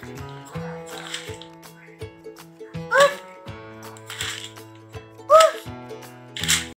Bye.